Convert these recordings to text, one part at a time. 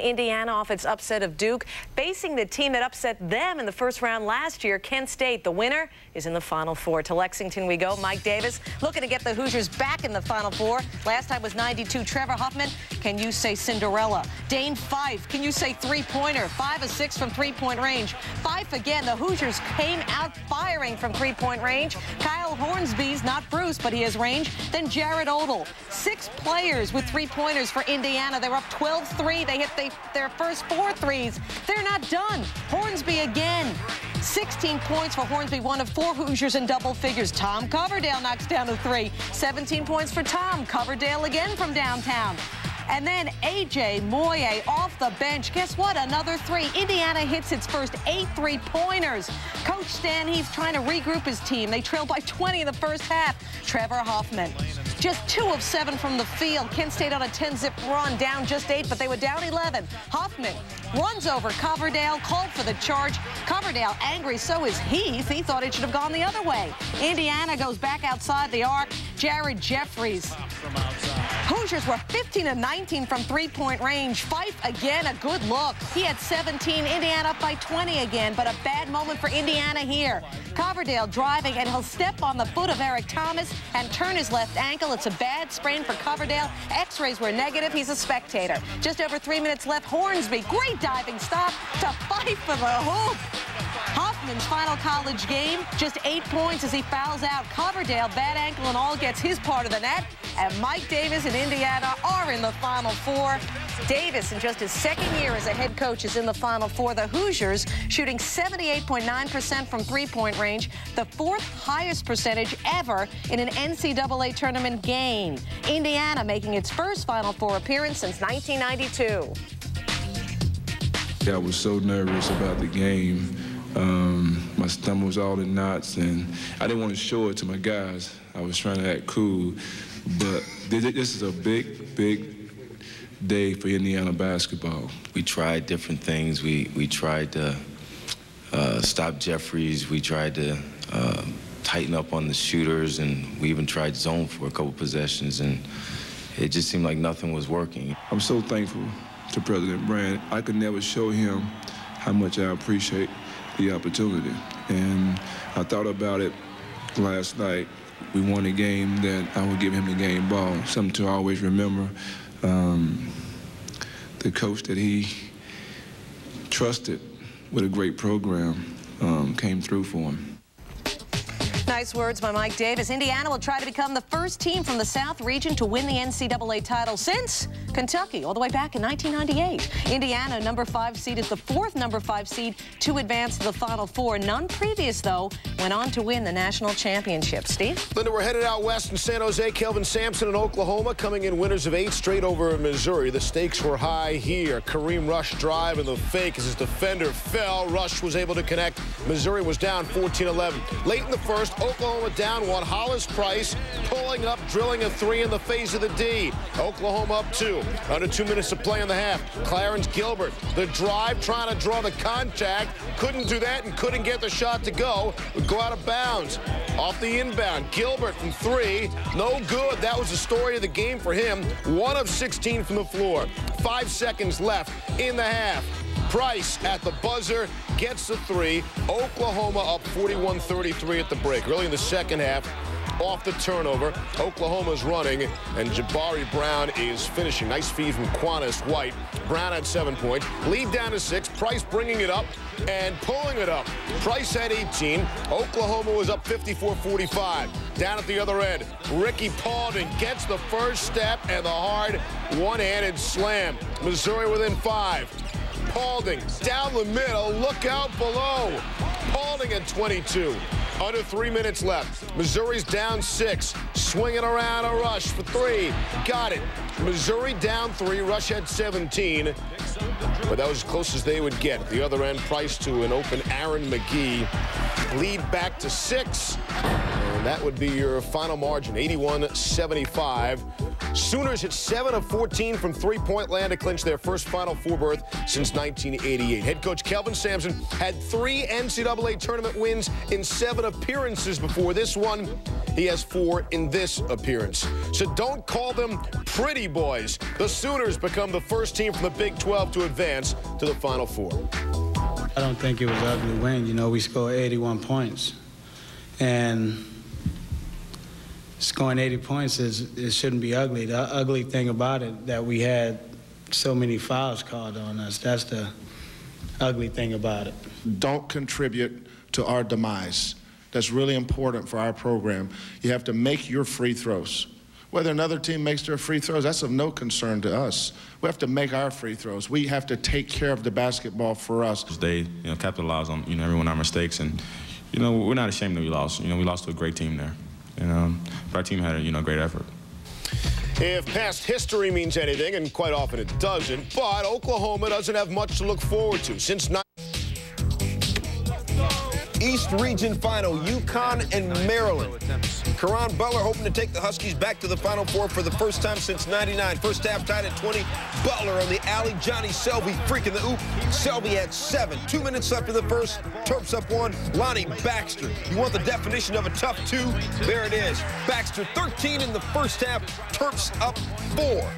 Indiana off its upset of Duke, facing the team that upset them in the first round last year, Kent State. The winner is in the Final Four. To Lexington we go. Mike Davis looking to get the Hoosiers back in the Final Four. Last time was 92. Trevor Huffman, can you say Cinderella? Dane Fife, can you say three-pointer? Five of six from three-point range. Fife again. The Hoosiers came out firing from three-point range. Kyle Hornsby's not Bruce, but he has range. Then Jared Odell. Six players with three-pointers for Indiana. They're up 12-3. They hit the they, their first four threes. They're not done. Hornsby again. 16 points for Hornsby, one of four Hoosiers in double figures. Tom Coverdale knocks down a three. 17 points for Tom. Coverdale again from downtown. And then A.J. Moye off the bench. Guess what? Another three. Indiana hits its first eight three-pointers. Coach Stan Heath trying to regroup his team. They trailed by 20 in the first half. Trevor Huffman. Just two of seven from the field. Kent State on a 10-zip run, down just eight, but they were down 11. Huffman runs over Coverdale, called for the charge. Coverdale angry, so is Heath. He thought it should have gone the other way. Indiana goes back outside the arc. Jared Jeffries. Hoosiers were 15 and 19 from three-point range. Fife again, a good look. He had 17. Indiana up by 20 again, but a bad moment for Indiana here. Coverdale driving, and he'll step on the foot of Eric Thomas and turn his left ankle. It's a bad sprain for Coverdale. X-rays were negative. He's a spectator. Just over three minutes left. Hornsby, great diving stop to fight for the hoop. Huffman's final college game, just eight points as he fouls out Coverdale. Bad ankle and all gets his part of the net. And Mike Davis and Indiana are in the Final Four. Davis, in just his second year as a head coach, is in the Final Four. The Hoosiers shooting 78.9% from three-point range, the fourth highest percentage ever in an NCAA tournament game. Indiana making its first Final Four appearance since 1992. I was so nervous about the game. Um, my stomach was all in knots, and I didn't want to show it to my guys. I was trying to act cool, but this is a big, big day for Indiana basketball. We tried different things. We we tried to uh, stop Jeffries. We tried to uh, tighten up on the shooters, and we even tried zone for a couple possessions, and it just seemed like nothing was working. I'm so thankful to President Brand. I could never show him how much I appreciate the opportunity. And I thought about it last night. We won a game that I would give him the game ball, something to always remember. Um, the coach that he trusted with a great program um, came through for him. Nice words by Mike Davis. Indiana will try to become the first team from the South region to win the NCAA title since Kentucky, all the way back in 1998. Indiana, number five seed, is the fourth number five seed to advance to the Final Four. None previous, though, went on to win the national championship. Steve? Linda, we're headed out west in San Jose. Kelvin Sampson in Oklahoma coming in winners of eight straight over Missouri. The stakes were high here. Kareem Rush drive and the fake as his defender fell. Rush was able to connect. Missouri was down 14-11. Late in the first, Oklahoma down one. Hollis Price pulling up, drilling a three in the face of the D. Oklahoma up two. Under two minutes to play in the half. Clarence Gilbert, the drive, trying to draw the contact. Couldn't do that and couldn't get the shot to go. Would go out of bounds. Off the inbound, Gilbert from three. No good. That was the story of the game for him. One of 16 from the floor. Five seconds left in the half. Price at the buzzer gets the three. Oklahoma up 41-33 at the break. Really in the second half, off the turnover. Oklahoma's running, and Jabari Brown is finishing. Nice feed from Quannas White. Brown had seven points. Lead down to six. Price bringing it up and pulling it up. Price had 18. Oklahoma was up 54-45. Down at the other end, Rickey Paulding gets the first step and the hard one-handed slam. Missouri within five. Paulding down the middle. Look out below. Paulding at 22. Under three minutes left. Missouri's down six. Swinging around a rush for three. Got it. Missouri down three. Rush had 17. But that was as close as they would get. The other end, Price to an open Aaron McGhee. Lead back to six. And that would be your final margin, 81-75. Sooners hit 7 of 14 from three-point land to clinch their first Final Four berth since 1988. Head coach Kelvin Sampson had three NCAA tournament wins in seven appearances before this one. He has four in this appearance. So don't call them pretty boys. The Sooners become the first team from the Big 12 to advance to the Final Four. I don't think it was an ugly win. You know, we scored 81 points. And scoring 80 points is it shouldn't be ugly. The ugly thing about it that we had so many fouls called on us. That's the ugly thing about it. Don't contribute to our demise. That's really important for our program. You have to make your free throws. Whether another team makes their free throws, that's of no concern to us. We have to make our free throws. We have to take care of the basketball for us. They, you know, capitalize on you know every one of our mistakes, and you know we're not ashamed that we lost. You know we lost to a great team there, and um, our team had a you know great effort. If past history means anything, and quite often it doesn't, but Oklahoma doesn't have much to look forward to since. East Region Final, UConn and Maryland. Caron Butler hoping to take the Huskies back to the Final Four for the first time since 99. First half tied at 20. Butler on the alley. Johnny Selby freaking the oop. Selby had seven. Two minutes left in the first. Terps up one. Lonnie Baxter. You want the definition of a tough two? There it is. Baxter 13 in the first half. Terps up four.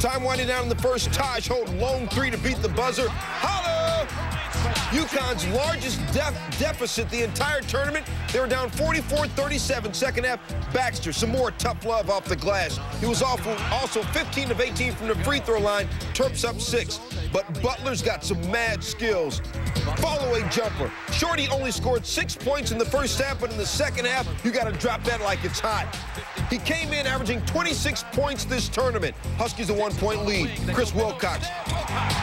Time winding down in the first. Taj Holt lone three to beat the buzzer. Holla! UConn's largest def deficit the entire tournament. They were down 44-37 second half. Baxter, some more tough love off the glass. He was also 15 of 18 from the free throw line. Terps up six. But Butler's got some mad skills. Follow-away jumper. Shorty only scored six points in the first half, but in the second half, you got to drop that like it's hot. He came in averaging 26 points this tournament. Huskies a one-point lead. Chris Wilcox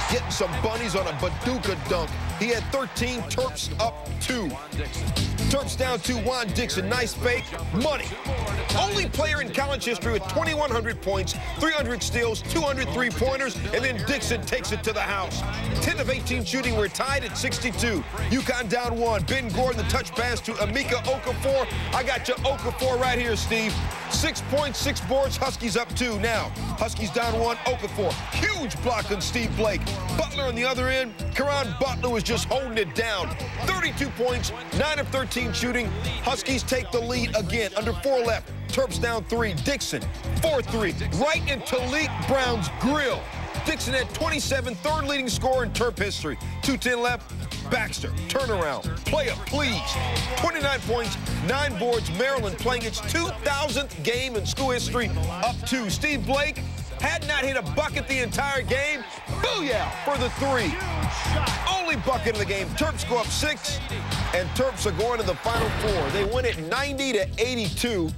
getting some bunnies on a Baduka dunk. He had 13, Terps up two. Terps down two, Juan Dixon, nice fake, money. Only player in college history with 2,100 points, 300 steals, 200 three-pointers, and then Dixon takes it to the house. 10 of 18 shooting, we're tied at 62. UConn down one. Ben Gordon, the touch pass to Emeka Okafor. I got you Okafor right here, Steve. Six points, six boards, Huskies up two. Now, Huskies down one, Okafor. Huge block on Steve Blake. Butler on the other end. Caron Butler was just holding it down. 32 points, 9 of 13 shooting. Huskies take the lead again. Under four left. Terps down three. Dixon, 4-3. Right into Leak Brown's grill. Dixon at 27, third leading scorer in Terp history. 2-10 left. Baxter, turnaround, play up, please. 29 points, nine boards. Maryland playing its 2,000th game in school history, up two. Steve Blake had not hit a bucket the entire game. Booyah for the three. Only bucket of the game. Terps go up six, and Terps are going to the Final Four. They win it 90 to 82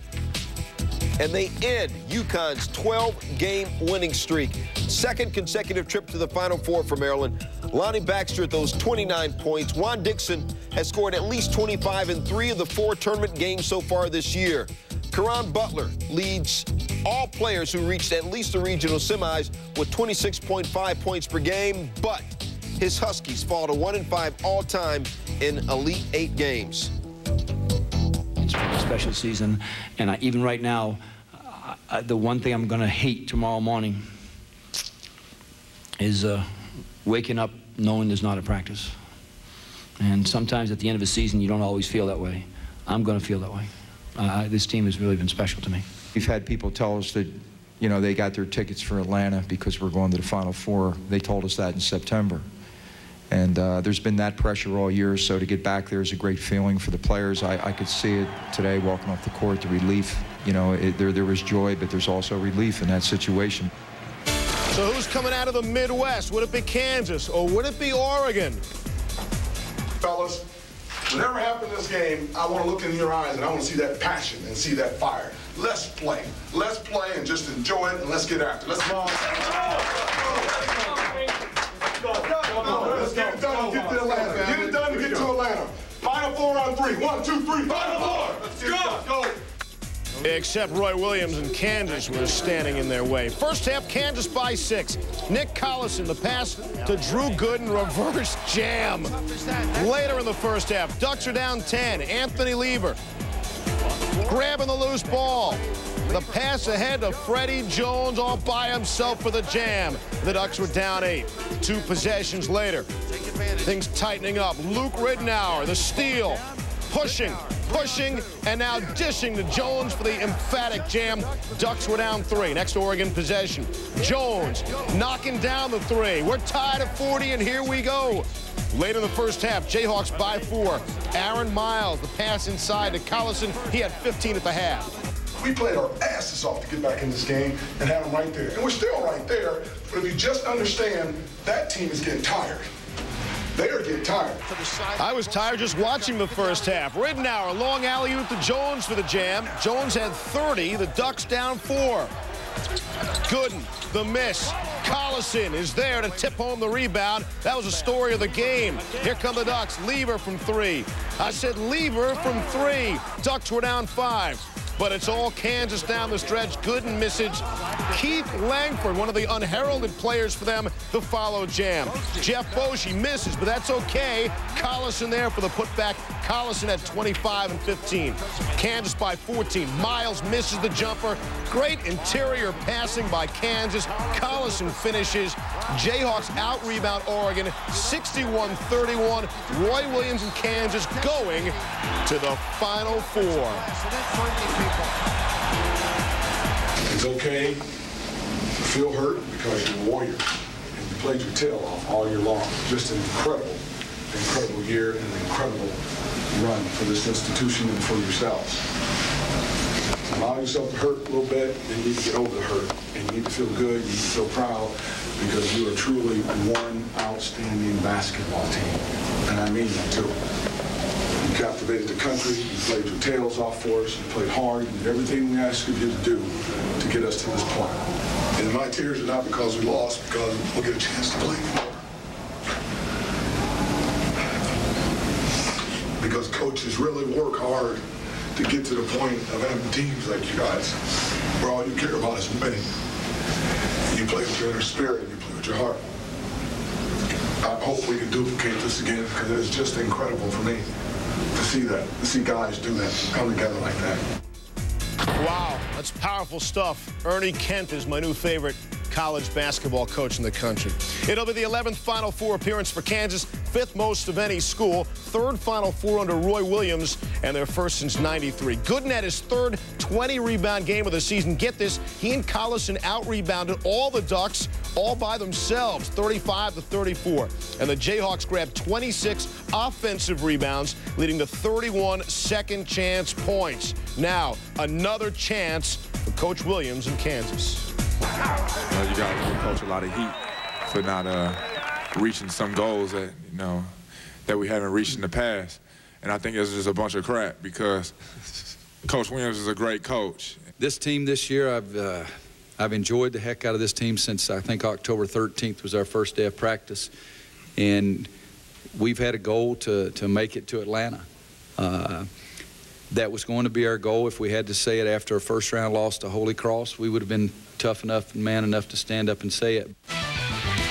and they end UConn's 12-game winning streak. Second consecutive trip to the Final Four for Maryland. Lonnie Baxter at those 29 points. Juan Dixon has scored at least 25 in three of the four tournament games so far this year. Caron Butler leads all players who reached at least the regional semis with 26.5 points per game, but his Huskies fall to 1 and 5 all time in Elite Eight games. It's a special season, and I, even right now, uh, the one thing I'm going to hate tomorrow morning is uh, waking up knowing there's not a practice. And sometimes at the end of a season, you don't always feel that way. I'm going to feel that way. Uh, this team has really been special to me. We've had people tell us that, you know, they got their tickets for Atlanta because we're going to the Final Four. They told us that in September. And uh, there's been that pressure all year, so to get back there is a great feeling for the players. I, I could see it today walking off the court, the relief. You know, it, there, there was joy, but there's also relief in that situation. So who's coming out of the Midwest? Would it be Kansas or would it be Oregon? Fellas, whatever happened in this game, I want to look in your eyes and I want to see that passion and see that fire. Let's play. Let's play and just enjoy it and let's get after it. Let's go. Let's get it done and get to Atlanta. Get it done and get to Atlanta. Final four on three. One, two, three. Final four. Let's go. Go. Except Roy Williams and Kansas was standing in their way. First half, Kansas by six. Nick Collison, the pass to Drew Gooden, reverse jam. Later in the first half, Ducks are down 10. Anthony Lever grabbing the loose ball. The pass ahead to Freddie Jones all by himself for the jam. The Ducks were down eight. Two possessions later. Things tightening up. Luke Ridnour, the steal, pushing, pushing, and now dishing to Jones for the emphatic jam. Ducks were down three. Next Oregon possession. Jones knocking down the three. We're tied at 40, and here we go. Late in the first half, Jayhawks by four. Aaron Miles, the pass inside to Collison. He had 15 at the half. We played our asses off to get back in this game and have them right there. And we're still right there, but if you just understand, that team is getting tired. They are getting tired. I was tired just watching the first half. Ridnour, long alley-oop to Jones for the jam. Jones had 30. The Ducks down four. Gooden, the miss. Collison is there to tip home the rebound. That was the story of the game. Here come the Ducks. Lever from three. I said Lever from three. Ducks were down five but it's all Kansas down the stretch. Gooden misses. Keith Langford, one of the unheralded players for them, the follow jam. Jeff Boschee misses, but that's okay. Collison there for the putback. Collison at 25 and 15. Kansas by 14. Miles misses the jumper. Great interior passing by Kansas. Collison finishes. Jayhawks out-rebound Oregon 61-31. Roy Williams and Kansas going to the Final Four. It's okay to feel hurt because you're a warrior and you played your tail off all year long. Just an incredible, incredible year and an incredible run for this institution and for yourselves. Allow yourself to hurt a little bit, then you need to get over the hurt. And you need to feel good, you need to feel proud, because you are truly one outstanding basketball team. And I mean that too. You captivated the country, you played your tails off for us, you played hard, you did everything we asked of you to do to get us to this point. And my tears are not because we lost, because we'll get a chance to play. Because coaches really work hard to get to the point of having teams like you guys, where all you care about is winning. You play with your inner spirit, your heart. I hope we can duplicate this again because it's just incredible for me to see that, to see guys do that, come together like that. Wow, that's powerful stuff. Ernie Kent is my new favorite college basketball coach in the country. It'll be the 11th Final Four appearance for Kansas, fifth most of any school, third Final Four under Roy Williams, and their first since 93. Gooden had his third 20-rebound game of the season. Get this, he and Collison out-rebounded all the Ducks all by themselves, 35 to 34. And the Jayhawks grabbed 26 offensive rebounds, leading to 31 second chance points. Now, another chance for Coach Williams in Kansas. You, know, you got to coach a lot of heat for not uh, reaching some goals that you know that we haven't reached in the past. And I think it's just a bunch of crap because Coach Williams is a great coach. This team this year, I've uh, I've enjoyed the heck out of this team since I think October 13th was our first day of practice, and we've had a goal to to make it to Atlanta. Uh, that was going to be our goal. If we had to say it after a first round loss to Holy Cross, we would have been tough enough and man enough to stand up and say it.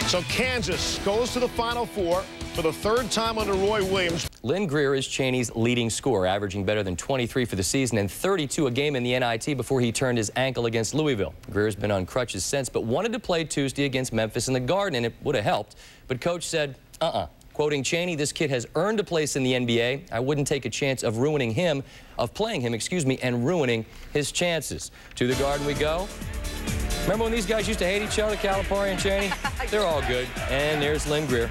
So Kansas goes to the Final Four for the third time under Roy Williams. Lynn Greer is Chaney's leading scorer, averaging better than 23 for the season and 32 a game in the NIT before he turned his ankle against Louisville. Greer's been on crutches since, but wanted to play Tuesday against Memphis in the Garden, and it would have helped. But coach said, uh-uh. Quoting Chaney, this kid has earned a place in the NBA. I wouldn't take a chance of ruining him, of playing him, excuse me, and ruining his chances. To the Garden we go. Remember when these guys used to hate each other, Calipari and Chaney? They're all good. And there's Lynn Greer,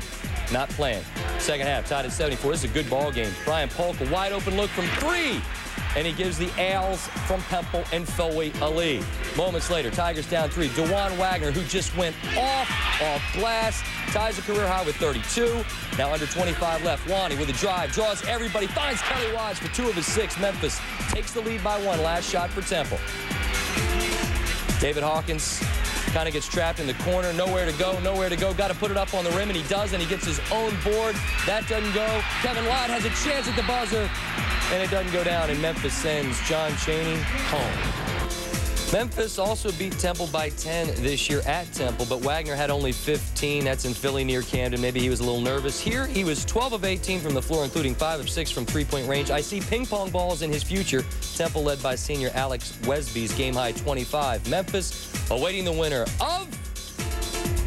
not playing. Second half, tied at 74. This is a good ball game. Brian Polk, a wide open look from three. And he gives the Als from Temple and Foley a lead. Moments later, Tigers down three. Dajuan Wagner, who just went off, off glass, ties a career high with 32. Now under 25 left. Wani with a drive, draws everybody, finds Kelly Watts for two of his six. Memphis takes the lead by one. Last shot for Temple. David Hawkins kind of gets trapped in the corner, nowhere to go, nowhere to go. Got to put it up on the rim, and he does, and he gets his own board. That doesn't go. Kevin Lott has a chance at the buzzer, and it doesn't go down, and Memphis sends John Chaney home. Memphis also beat Temple by 10 this year at Temple, but Wagner had only 15. That's in Philly near Camden. Maybe he was a little nervous. Here, he was 12 of 18 from the floor, including 5 of 6 from three-point range. I see ping pong balls in his future. Temple led by senior Alex Wesby's game high 25. Memphis awaiting the winner of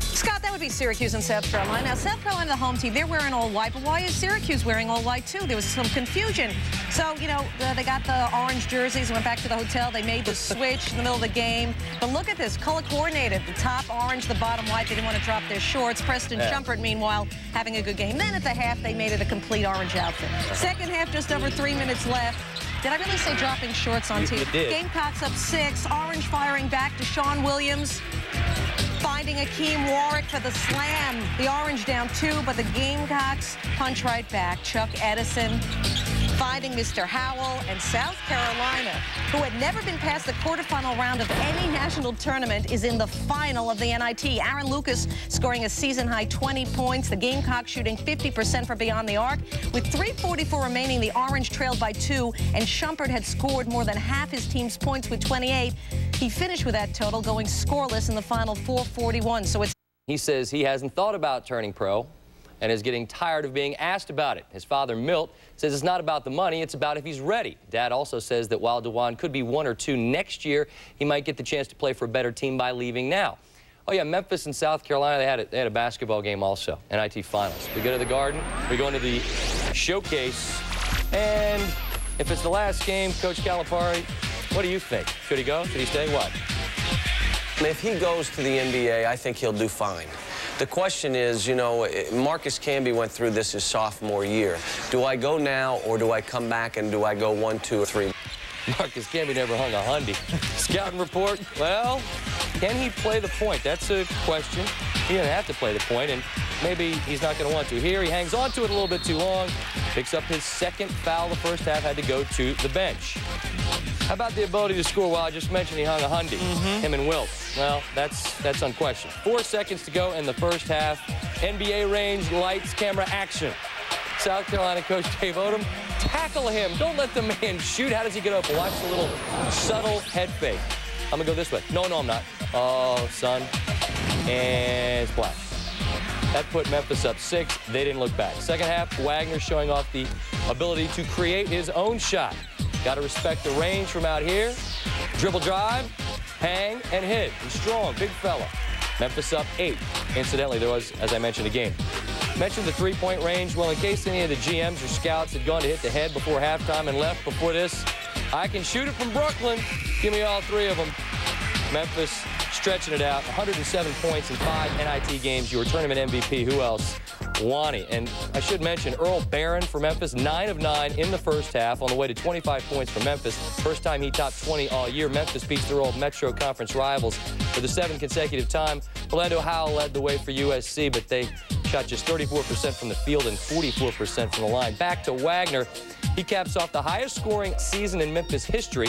Scott, that would be Syracuse and South Carolina. Now, South Carolina, the home team, they're wearing all white, but why is Syracuse wearing all white, too? There was some confusion. So, you know, they got the orange jerseys, went back to the hotel. They made the switch in the middle of the game. But look at this, color coordinated. The top orange, the bottom white. They didn't want to drop their shorts. Preston yeah. Shumpert, meanwhile, having a good game. Then at the half, they made it a complete orange outfit. Second half, just over three minutes left. Did I really say dropping shorts on TV? Gamecocks up six. Orange firing back to Sean Williams finding Hakim Warrick for the slam. The Orange down two, but the Gamecocks punch right back. Chuck Eidson finding Mr. Howell and South Carolina, who had never been past the quarterfinal round of any national tournament, is in the final of the NIT. Aaron Lucas scoring a season-high 20 points. The Gamecocks shooting 50% for beyond the arc. With 3.44 remaining, the Orange trailed by two, and Shumpert had scored more than half his team's points with 28. He finished with that total, going scoreless in the final 441. So it's he says he hasn't thought about turning pro and is getting tired of being asked about it. His father, Milt, says it's not about the money, it's about if he's ready. Dad also says that while Dajuan could be one or two next year, he might get the chance to play for a better team by leaving now. Oh, yeah, Memphis and South Carolina, they had a, they had a basketball game also, NIT Finals. We go to the Garden, we go into the showcase, and if it's the last game, Coach Calipari, what do you think? Should he go? Should he stay? What? If he goes to the NBA, I think he'll do fine. The question is, you know, eh, Marcus Camby went through this his sophomore year. Do I go now or do I come back and do I go one, two, or three? Marcus Camby never hung a hundy. Scouting report, well, can he play the point? That's a question. He didn't have to play the point, and maybe he's not going to want to. Here, he hangs on to it a little bit too long, picks up his second foul the first half, had to go to the bench. How about the ability to score? Well, I just mentioned he hung a hundy, mm -hmm. him and Wilt. Well, that's that's unquestioned. Four seconds to go in the first half. NBA range, lights, camera, action. South Carolina coach Dave Odom, tackle him. Don't let the man shoot. How does he get open? Watch the little subtle head fake. I'm going to go this way. No, no, I'm not. Oh, son. And splash. That put Memphis up six. They didn't look back. Second half, Wagner showing off the ability to create his own shot. Got to respect the range from out here. Dribble drive, hang, and hit. He's strong, big fella. Memphis up eight. Incidentally, there was, as I mentioned, a game. Mentioned the three-point range. Well, in case any of the GMs or scouts had gone to hit the head before halftime and left before this, I can shoot it from Brooklyn. Give me all three of them. Memphis stretching it out. 107 points in five NIT games. You were tournament MVP. Who else? Wani. And I should mention Earl Barron for Memphis, 9 of 9 in the first half, on the way to 25 points for Memphis. First time he topped 20 all year. Memphis beats their old Metro Conference rivals for the seventh consecutive time. Rolando Howell led the way for USC, but they shot just 34% from the field and 44% from the line. Back to Wagner. He caps off the highest scoring season in Memphis history.